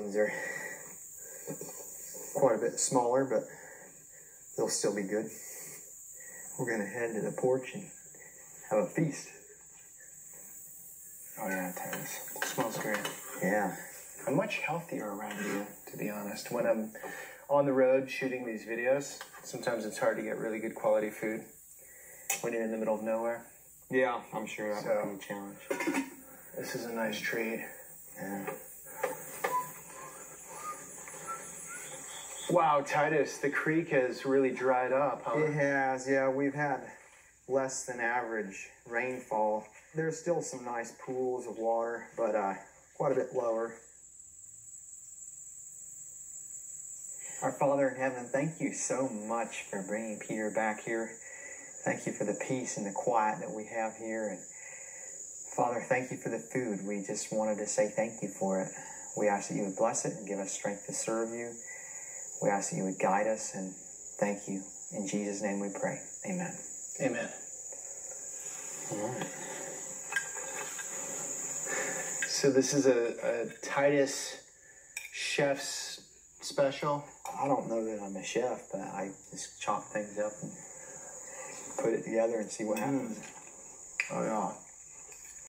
They're quite a bit smaller, but they'll still be good. We're gonna head to the porch and have a feast. Oh yeah, Titus. Smells great. Yeah. I'm much healthier around you, to be honest. When I'm on the road shooting these videos, sometimes it's hard to get really good quality food when you're in the middle of nowhere. Yeah, I'm sure that So- would be a challenge. This is a nice treat. Yeah. Wow, Titus, the creek has really dried up, huh? It has, yeah. We've had less than average rainfall. There's still some nice pools of water, but uh, quite a bit lower. Our Father in heaven, thank you so much for bringing Peter back here. Thank you for the peace and the quiet that we have here. And Father, thank you for the food. We just wanted to say thank you for it. We ask that you would bless it and give us strength to serve you. We ask that you would guide us and thank you. In Jesus' name we pray. Amen. Amen. All right. So this is a, a Titus chef's special. I don't know that I'm a chef, but I just chop things up and put it together and see what happens. Hmm. Oh yeah.